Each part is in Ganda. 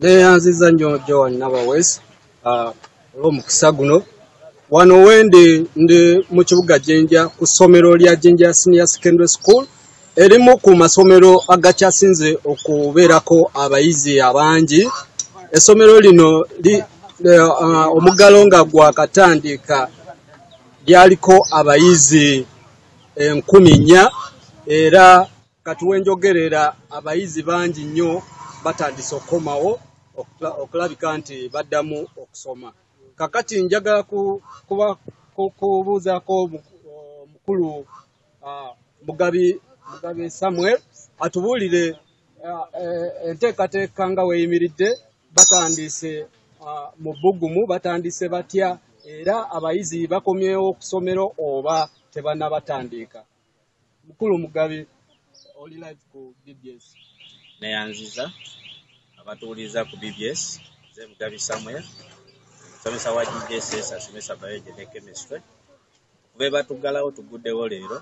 neyanziza nnyo joan nabawes olw'omukisa guno. Wano wendi ndi mu kibuga jinja ku ssomero lya jinja senior secondary school. Erimu ku masomero agakyasinze okubeerako abayizi abangi. Essomero lino li- ah, omuggalo nga gwakatandika lyaliko abayizi enkumi nnya era kati wenjogerera abayizi bangi nnyo batandise okukomawo okula- okulabika nti baddamu okusoma. Kakati njagala kubuuzaako omu- omukulu mugabi samuel atubuulire eh, enteekateeka nga weeyimiridde batandise mu bbugumu batandise batya era abayizi bakomyewo ku ssomero oba tebannabatandika. Mukulu mugabi oli live ku bbs neyanziza abatuwuliza ku bbs nze mugabi samuel omusomesa wa gss asomesa biology ne chemistry. Kube batuggalawo tuguddewo leero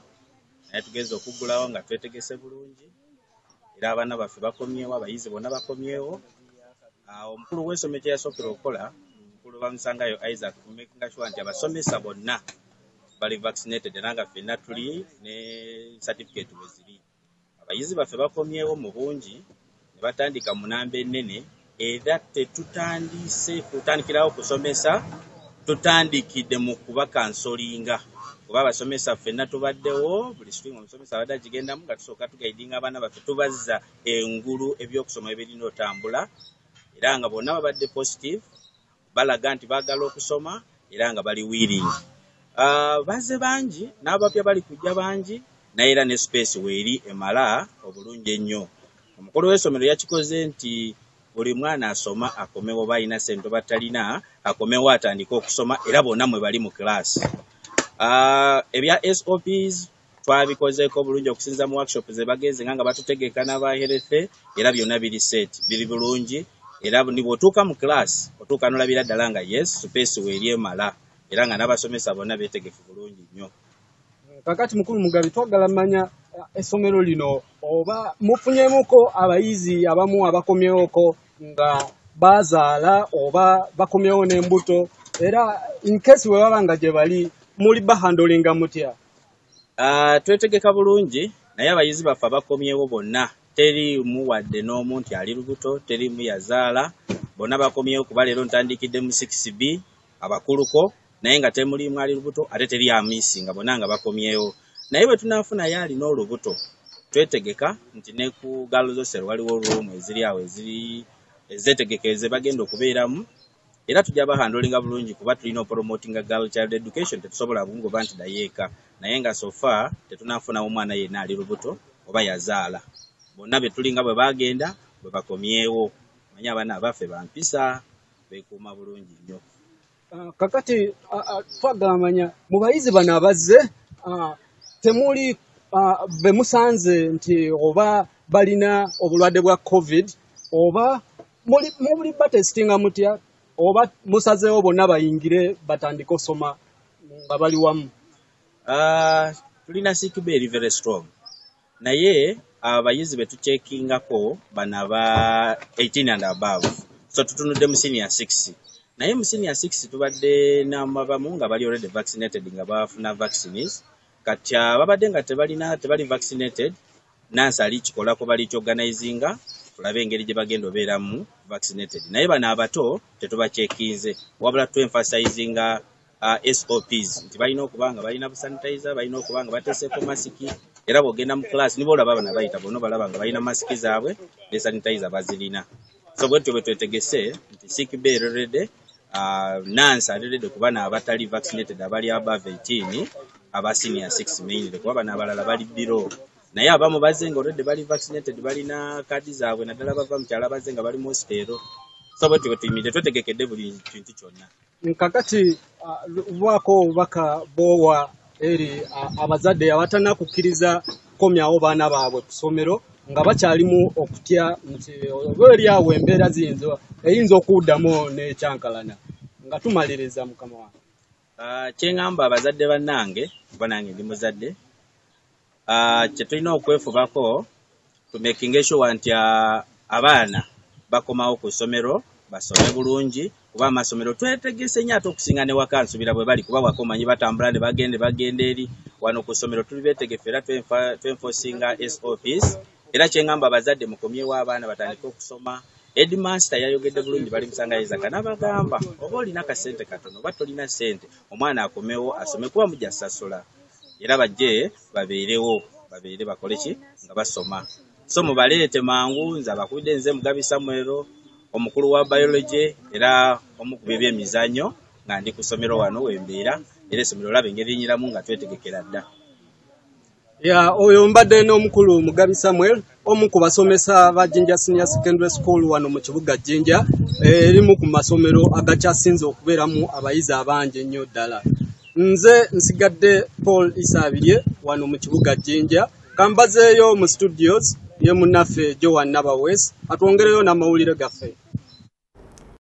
naye tugeze okuggulawo nga twetegese bulungi era abaana baffe bakomyewo abayizi bonna bakomyewo. Omukulu w'essomero kye yasookera okukola omukulu bamusangayo isaac kumakinga sure nti abasomesa bonna bali vaccinated era nga ffenna tuli ne certificate bwe ziri abayizi baffe bakomyewo mu bungi ne batandika mu namba ennene era tetutandise kutandikirawo kusomesa tutandikidde mu kubakansolinga kuba abasomesa ffenna tubaddewo buli sitinga omusomesa abadde agigendamu nga tusooka tugaidinga abaana baffe tubazza engulu ebyokusoma ebirina otambula. Era nga bonna babadde positive balaga nti baagala okusoma era nga bali willing. Ah, bazze bangi n'abapya bali kujja bangi naye era ne space weeri emala obulungi ennyo. Omukulu w'essomero yakikoze nti buli mwana asoma akomewo oba alina sente oba talina akomewo atandike okusoma era bonna mwe bali mu kilaasi Ah, ebya sops twabikozeeko bulungi okusinza mu workshop ze bagenze nga nga batutegeka n'abaherethe era byonna biri set biri bulungi era ni bw'otuuka mu kilaasi otuuka n'olabira ddala nga yes space weeri emala era nga n'abasomesa bonna beetegefu bulungi nnyo kakati mukulu mugabi twagala manya eh, essomero lino oba mufunyemuko abayizi abamu abakomyewoko nga bazaala oba bakomyewo n'embuto era inkesi bwe baba nga gye bali muli bahandolinga mutya? Ah, twetegeka bulungi naye abayizi baffe abakomyewo bonna teriimu wadde n'omu nti ali lubuto teriimu yazaala bonna bakomyewo kuba leero ntandikidde mu 6b abakuluko naye nga temuliimu ali lubuto ate teri amiisi nga bonna nga bakomyewo. Naye bwe tunaafunayo alina olubuto twetegeka nti ne ku galozosero waliwo ruumu eziri awo eziri ezeetegeka ze bagenda okubeeramu. Era tujja bahandolinga bulungi kuba tulina opromotinga girl child education tetusobola bungoba nti dayeeka naye nga sofa tetunafunawo omwana yenna ali lubuto oba yazaala. Bonna be tulinga bwe bagenda bwe bakomyewo. Manye abaana abaffe bampisa beekuuma bulungi nnyo kakati ah, ah, twagala manya mu bayizi bano abazze ah, temuli ah, be musanze nti oba balina obulwadde bwa covid oba muli batesitinga mutya oba musazeewo bonna bayingire batandike osoma nga bali wamu. Ah, tulina sick bay eri very strong. Naye abayizi be tukyekingako bano aba 18 and above. So tutunudde mu senior 6 naye mu senior 6 tubadde n'abamu nga bali already vaccinated nga bafuna vaccines. Kati ababadde nga tebalina tebali vaccinated nansi ali kikolako bali kyorganizinga tulabe engeri gye bagenda obeeramu vaccinated. Naye bano abato tetubakyekinze wabula twemfasizinga uh, SOPs nti balina okuba nga balina busanitizer balina okuba nga bateeseeko masiki era bw'ogenda mu class niba olaba bana bayita bonna balaba nga balina masiki zaabwe ne sanitizer bazirina. So bwetyo bwe twetegese nti sick bay already nansi already ku bana abatali vaccinated abali above 18 aba senior 6 mainly kuba bano abalala bali biro. Naye abamu bazze nga already bali vaccinated balina kaadi zaabwe naddala bava mu kyalo abazze nga bali mu hositeero so bwetyo bwe tuyimiridde twetegekedde buli kintu kyonna. Kakati ah, lwako obubaka bwowa eri ah, abazadde abatanakukkiriza kukomyawo baana baabwe ku ssomero nga bakyalimu okutya nti oba eri awo embeera ziyinza eyinza okuddamu n'ekyankalana nga tumaliriza mukama wange. Ah, kyeŋŋamba abazadde bannange kuba nange ndi muzadde ah, kye tulina okwefubako tumekinga sure nti ah, abaana bakomawo ku ssomero basome bulungi kuba amasomero twetegese nnyo ate okusinga ne waka nsubira bwe bali kuba waka omanyi batambula ne bagende bagenda eri. Wano ku ssomero tuli beetegefu era twenfosinga soffice era kyeŋŋamba abazadde mukomyewo abaana batandike okusoma edmaster yayogedde bulungi bali musanga isaka n'abagamba oba olina kasente katono oba tolina sente omwana akomewo asome kuba mujja sasula era bajje babeerewo babeere bakole ki? Nga basoma. So mubaleete mangu nze abakubidde nze mugabi samuero omukulu wa biology era omukubi ebyemizannyo nga ndi ku ssomero wano wembeera era essomero olaba engeri linyiramu nga twetegekera dda ya oyo mbadde n'omukulu mugabi samuel omu ku basomesa ba jinja senior secondary school wano mu kibuga jinja eh, erimu ku masomero agakyasinze okubeeramu abayizi abangi ennyo ddala. Nze nsigadde paul isaabirye wano mu kibuga jinja kambazeeyo mu studios ye munnaffe joan nabawes atwongereyo n'amawulire gaffe